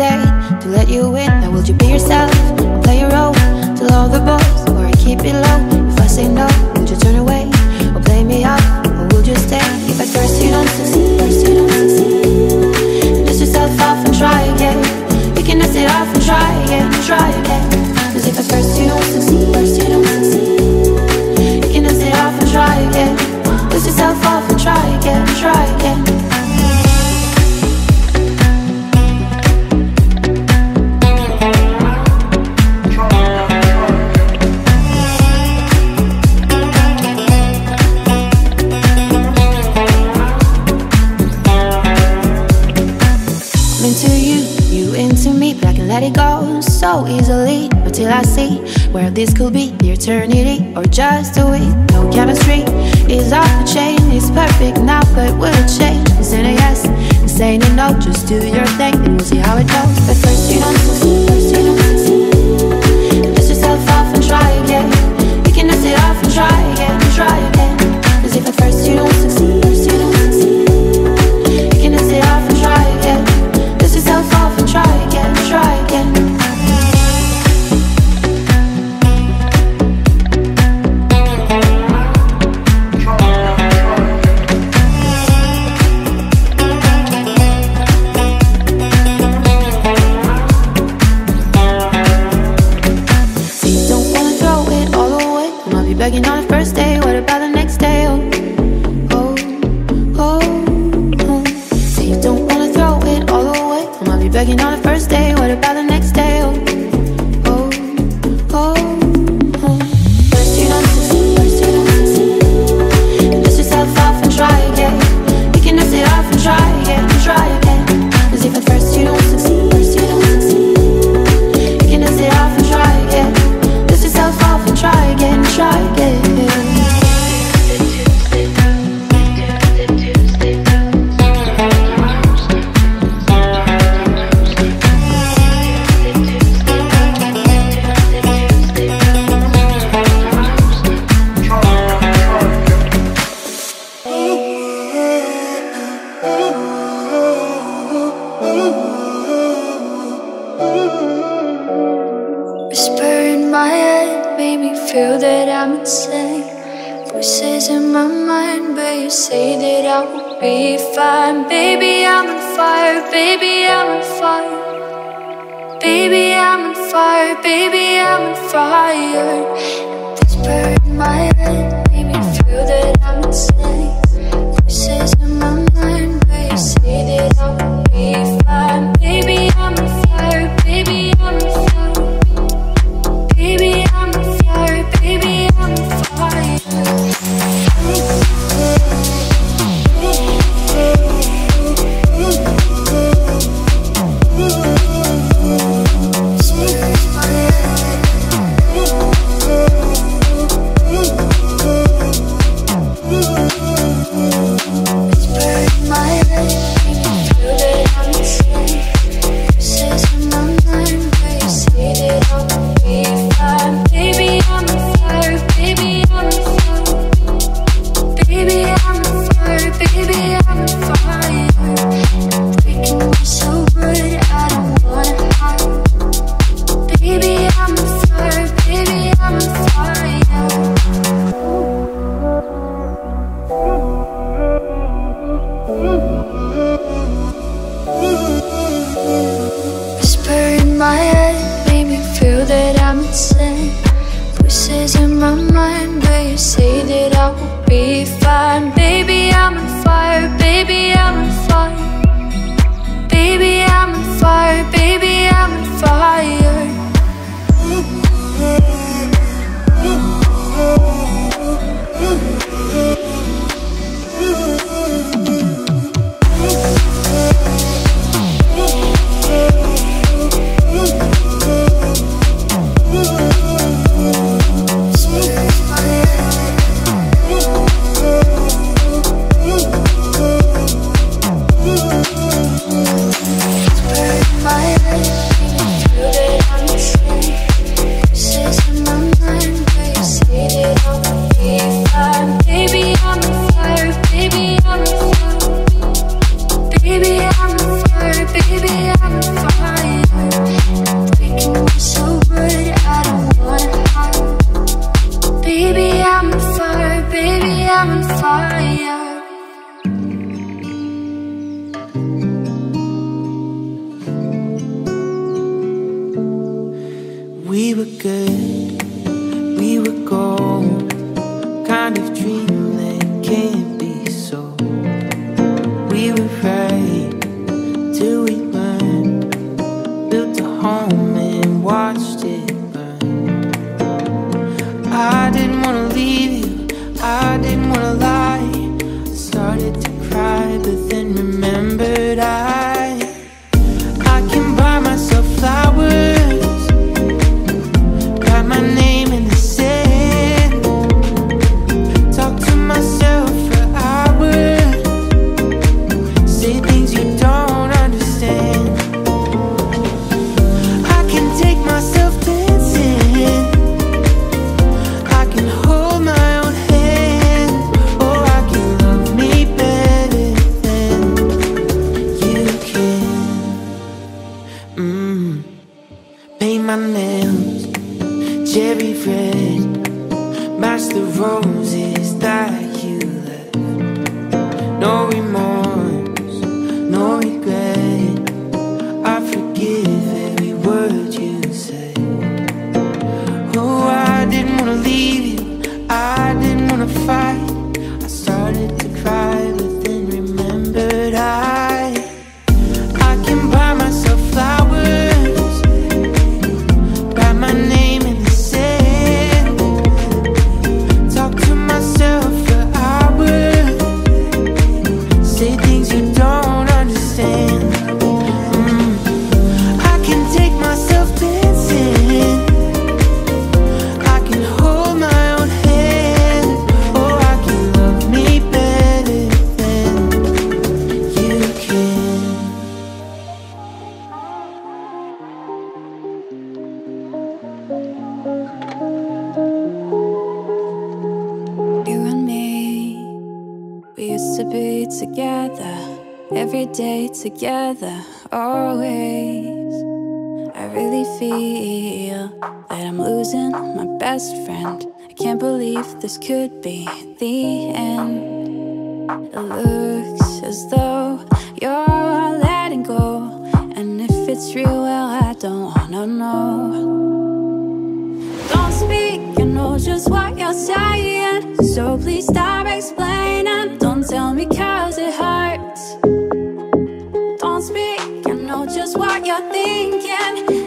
day to let you in. Now, will you be yourself? I'm insane. Voices in my mind, but you say that I will be fine. Baby, I'm on fire. Baby, I'm on fire. Baby, I'm on fire. Baby, I'm on fire. This bird in my head Make me feel that I'm insane. Voices in my mind, but you say that I will be fine. together always. I really feel that I'm losing my best friend. I can't believe this could be the end. It looks as though you're letting go. And if it's real, well, I don't wanna know. Don't speak, I know just what you're saying. So please stop explaining. Don't tell me cause it hurts don't speak. I know just what you're thinking.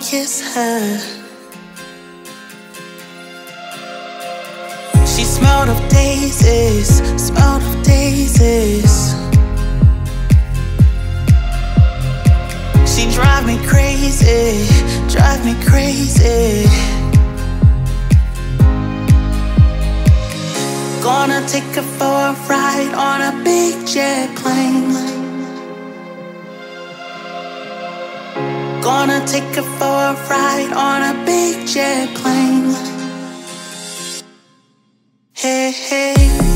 kiss her. She smelled of daisies, smelled of daisies. She drive me crazy, drive me crazy. Gonna take her for a ride on a big jet plane. wanna take her for a ride on a big jet plane. Hey, hey.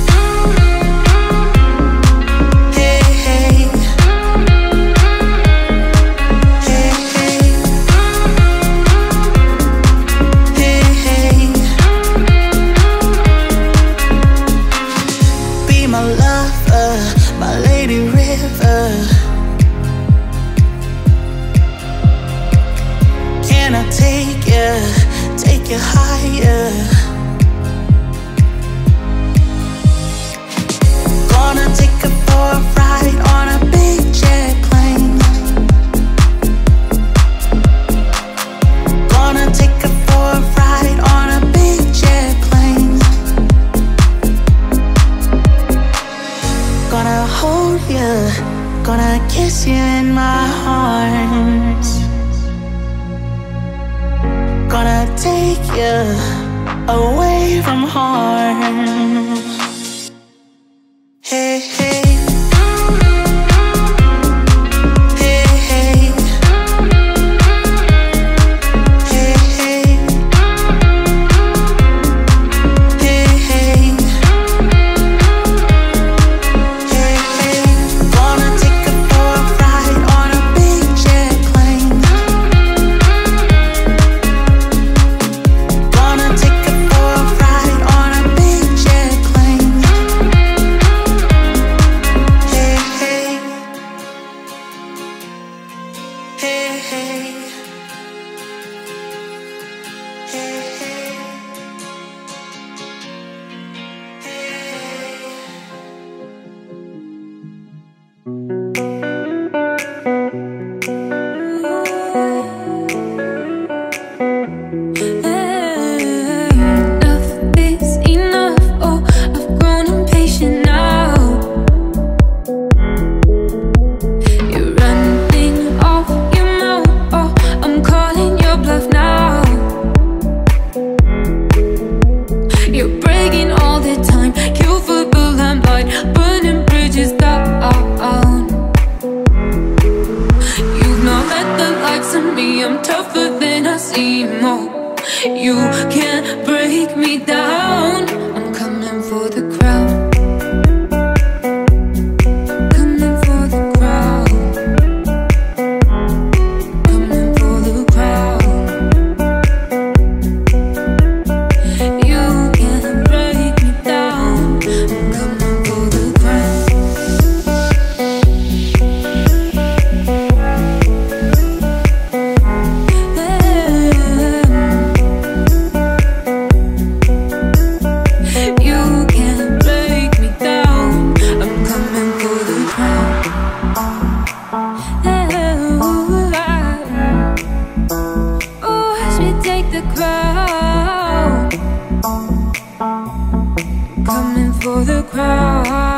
for the crowd.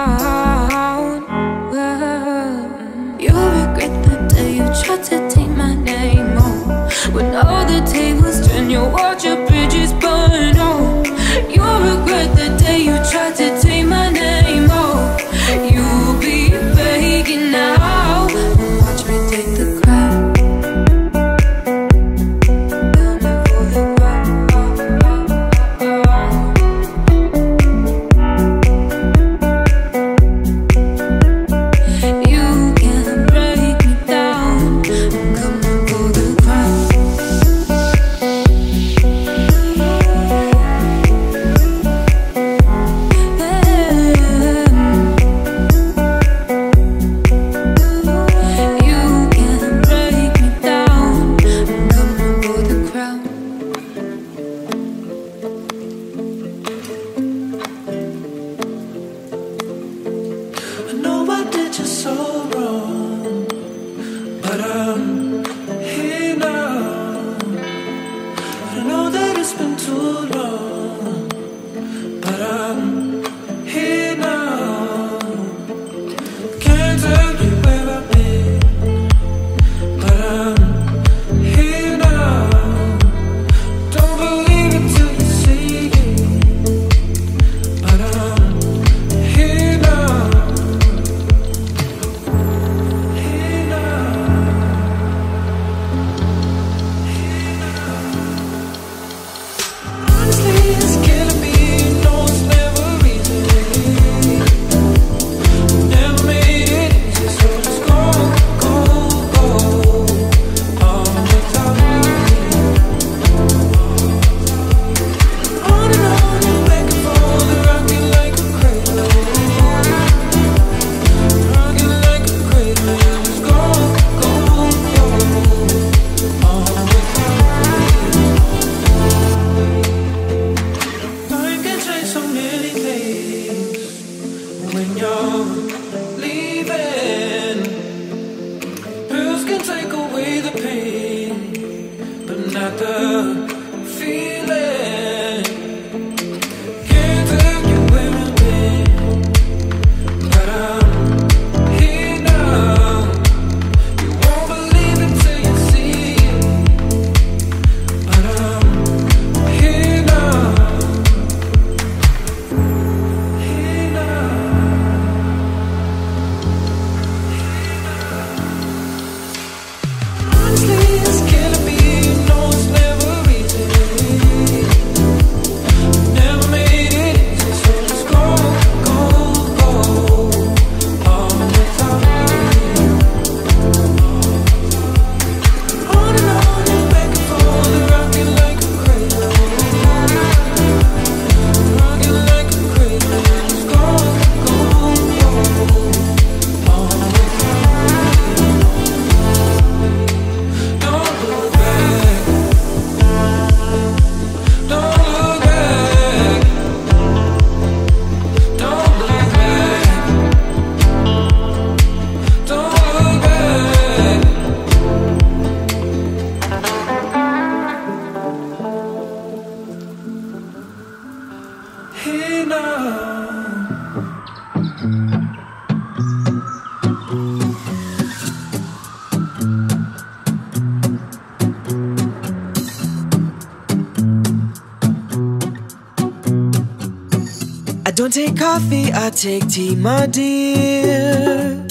Coffee, I take tea, my dear.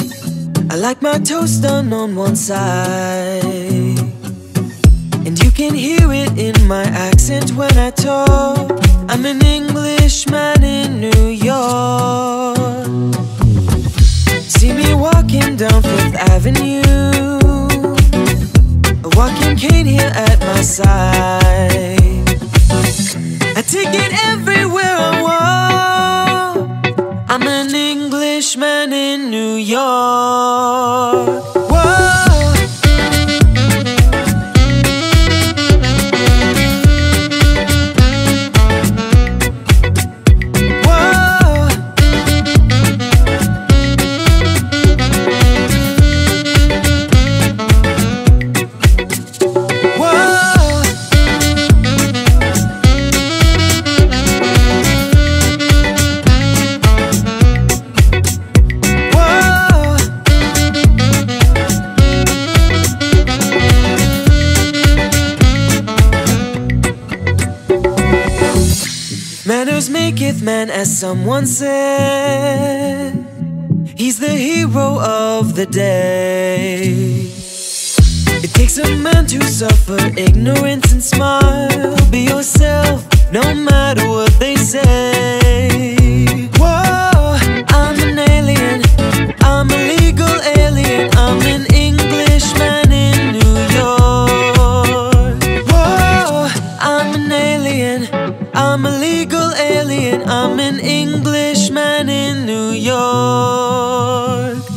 I like my toast done on one side. And you can hear it in my accent when I talk. I'm an Englishman in New York. See me walking down Fifth Avenue. A walking cane here at my side. I take it everywhere I walk. I'm an Englishman in New York. Someone said. He's the hero of the day. It takes a man to suffer ignorance and smile. Be yourself, no matter what they say. I'm an Englishman in New York.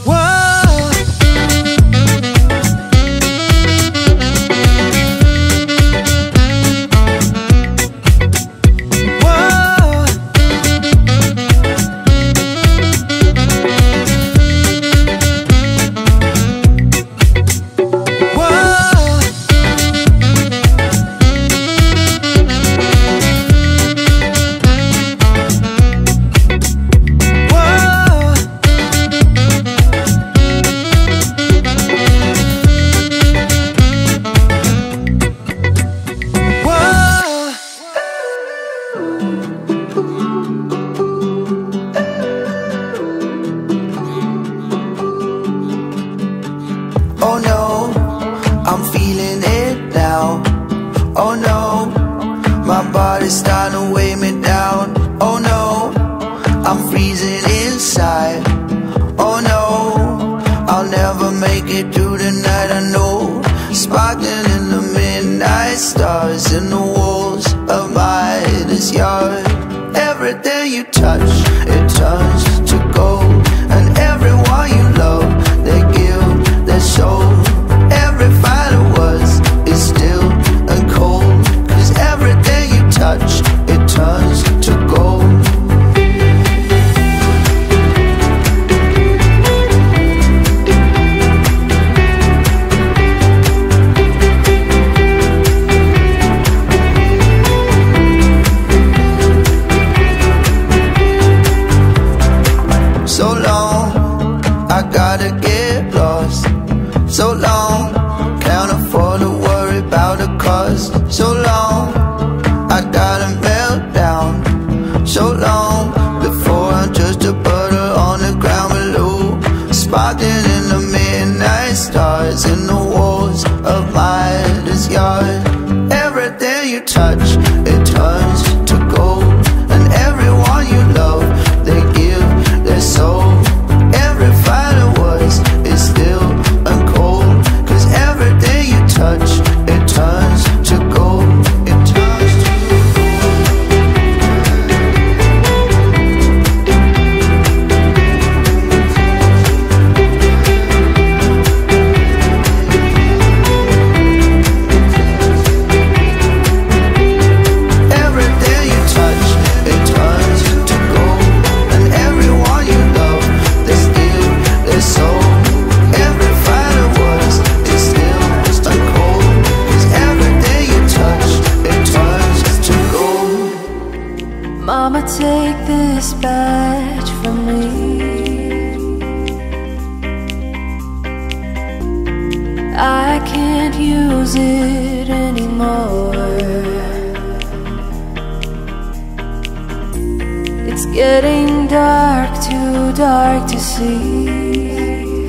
see.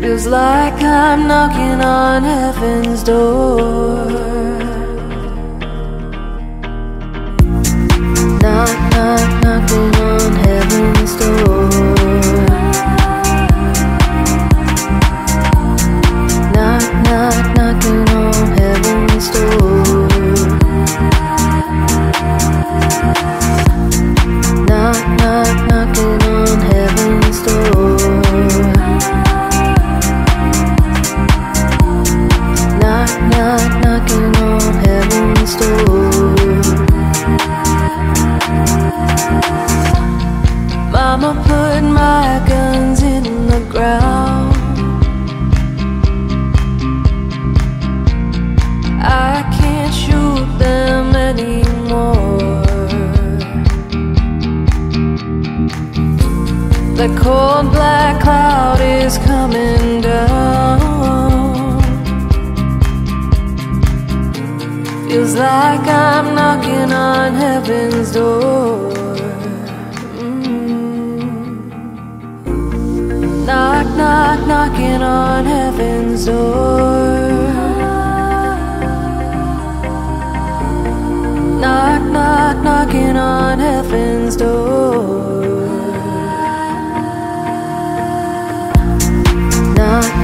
Feels like I'm knocking on heaven's door. Knock, knock, knocking on heaven's door. The cold black cloud is coming down. Feels like I'm knocking on heaven's door. Mm. Knock, knock, knocking on heaven's door. Knock, knock, knocking on heaven's door.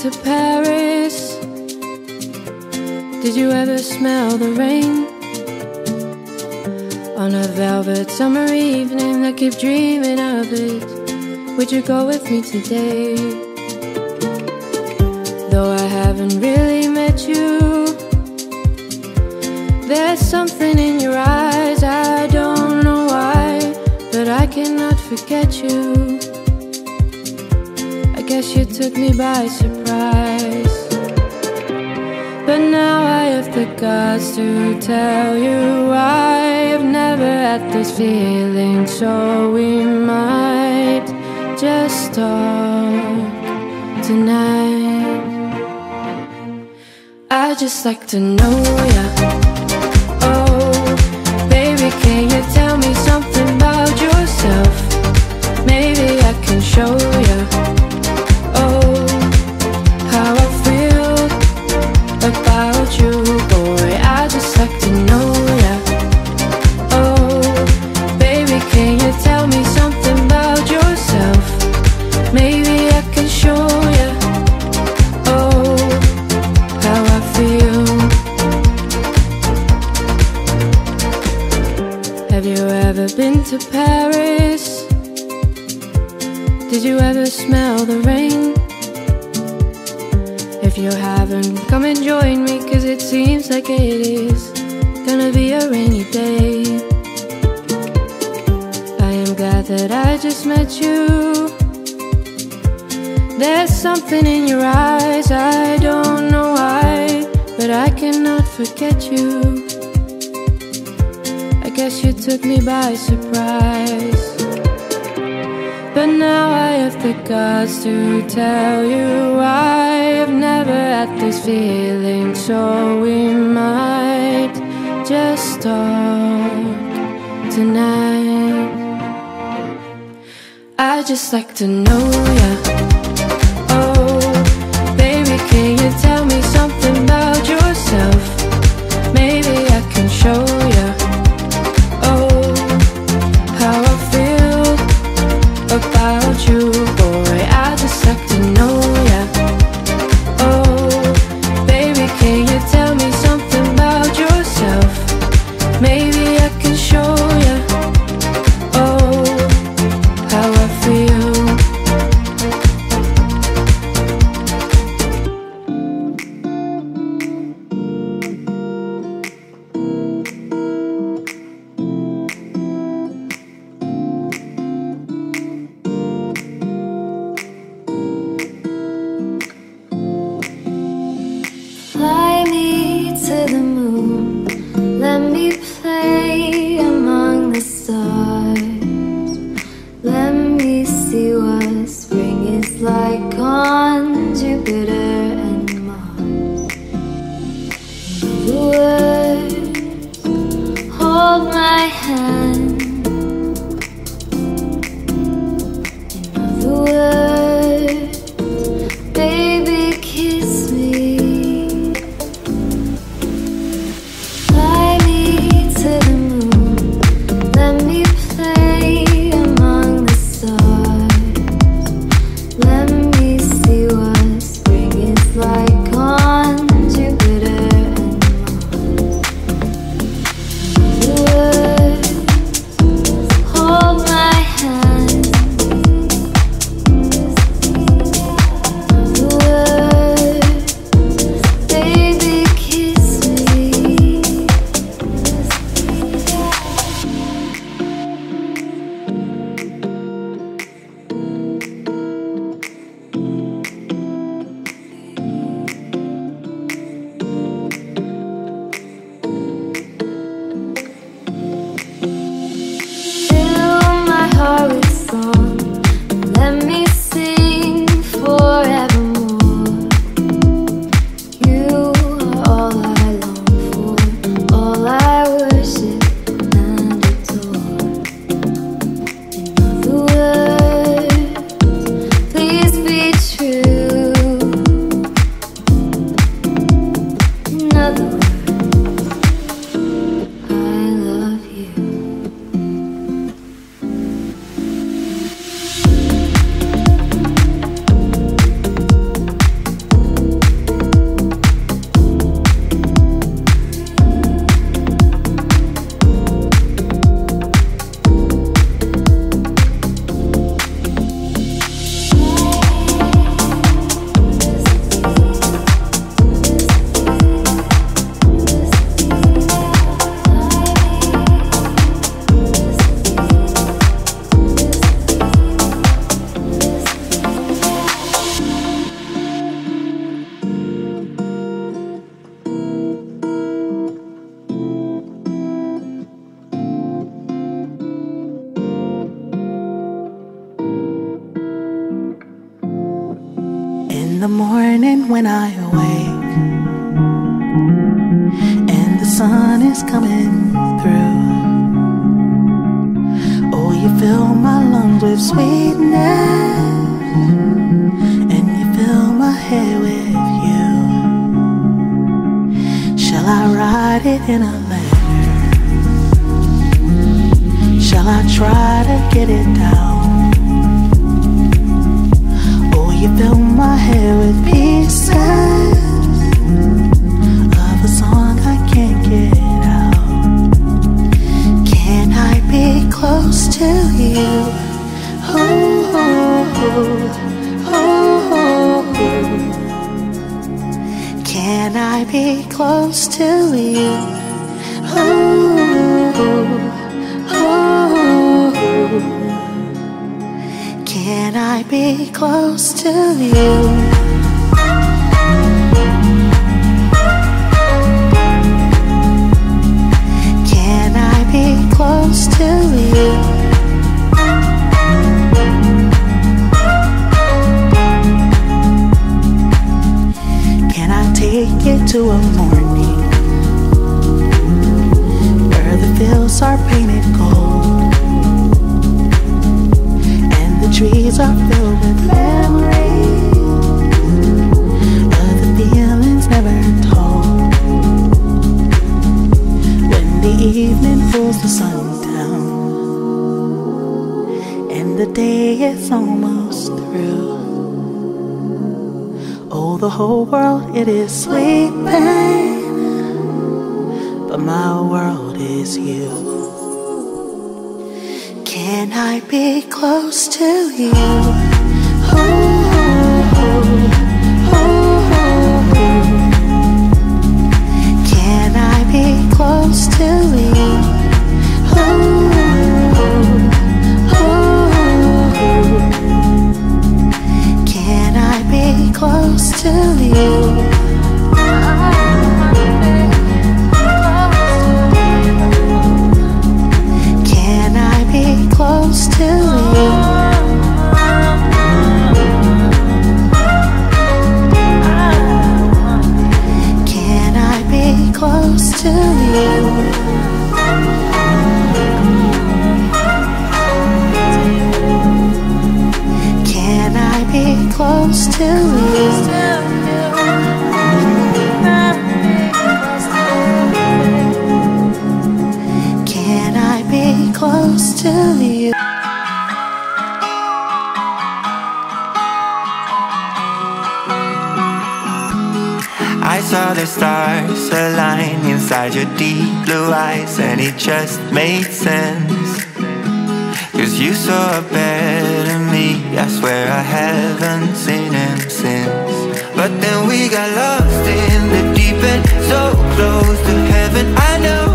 to Paris? Did you ever smell the rain? On a velvet summer evening, I keep dreaming of it. Would you go with me today? Though I haven't really met you, there's something in your eyes. I don't know why, but I cannot forget you took me by surprise. But now I have the guts to tell you I've never had this feeling, so we might just talk tonight. I just like to know ya. Oh, baby, can you tell me something about yourself? Maybe I can show rainy day. I am glad that I just met you. There's something in your eyes, I don't know why, but I cannot forget you. I guess you took me by surprise. But now I have the guts to tell you I've never had this feeling, so we might just talk tonight. I just like to know ya. With sweetness and you fill my head with you. Shall I write it in a letter? Shall I try to get it down? Oh, you fill my head with pieces of a song I can't get out. Can I be close to you? Can I be close to you? Oh, oh, oh. Can I be close to you? Can I be close to you? It to a morning where the fields are painted gold? And the trees are filled with memories of the feelings never told. When the evening pulls the sun down and the day is almost through. Oh, the whole world it is sleeping, but my world is you. Can I be close to you? Oh, oh, oh, Can I be close to you? Close to you? To you? Can I be close to you? I saw the stars align inside your deep blue eyes, and it just made sense. Cause you saw better I swear I haven't seen him since. But then we got lost in the deep end, so close to heaven. I know,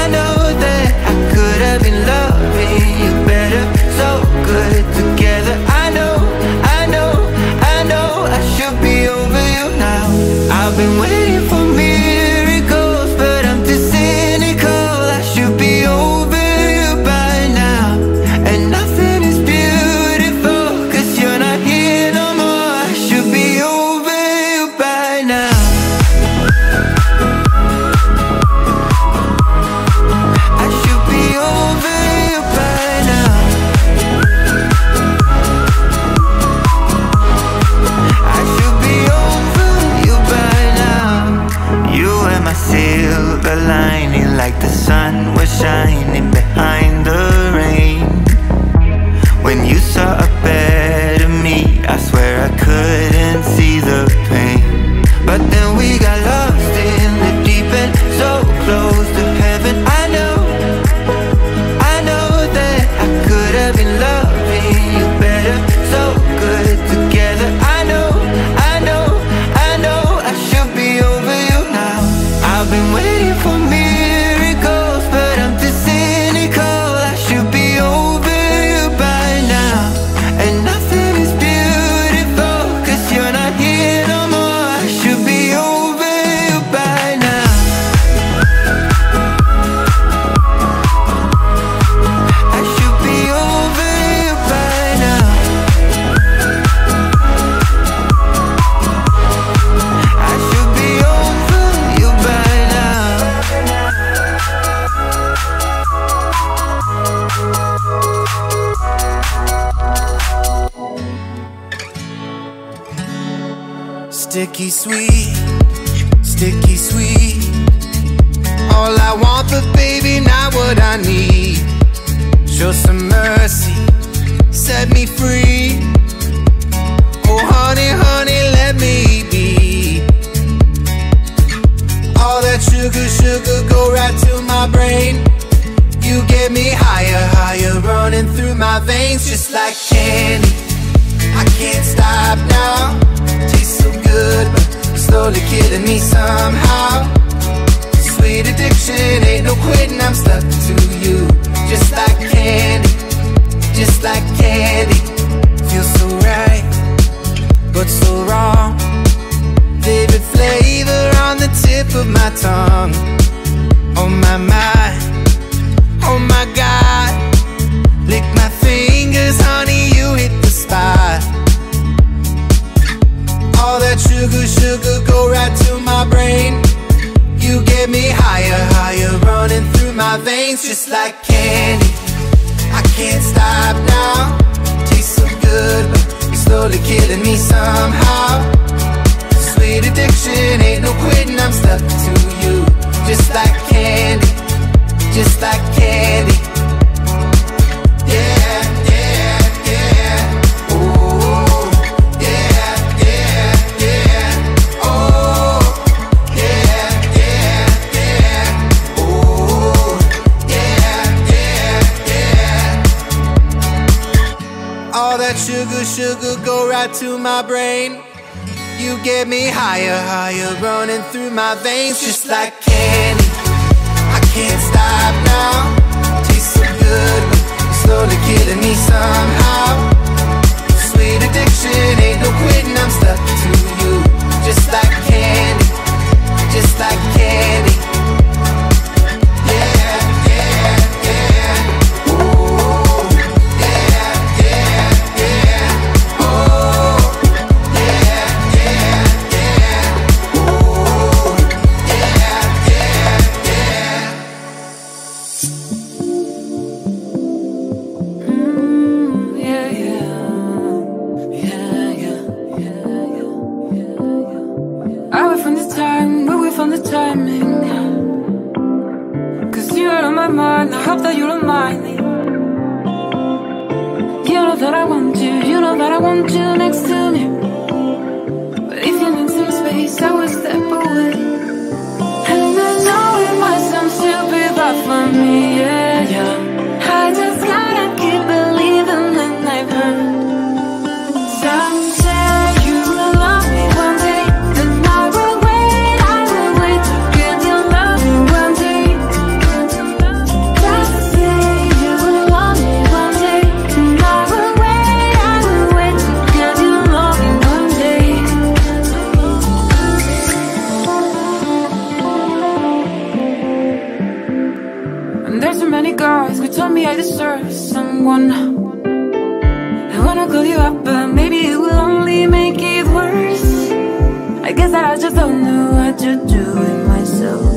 I know that I could have been loving you better, so good together. I know, I know, I know I should be over you now. I've been waiting song on my mind. Oh my God, lick my fingers, honey, you hit the spot. All that sugar, sugar, go right to my brain. You get me higher, higher, running through my veins just like candy. I can't stop now. Tastes so good, but it's slowly killing me somehow. Sweet addiction, ain't no quitting, I'm stuck to just like candy, just like candy. Yeah, yeah, yeah. Ooh, yeah, yeah, yeah. Oh, yeah, yeah, yeah. Ooh, yeah, yeah, yeah. All that sugar, sugar, go right to my brain you get me higher, higher Running through my veins just like candy. I can't stop now. Tastes so good slowly killing me somehow. Sweet addiction, ain't no quitting I'm stuck to you. Just like candy Just like candy. to do it myself.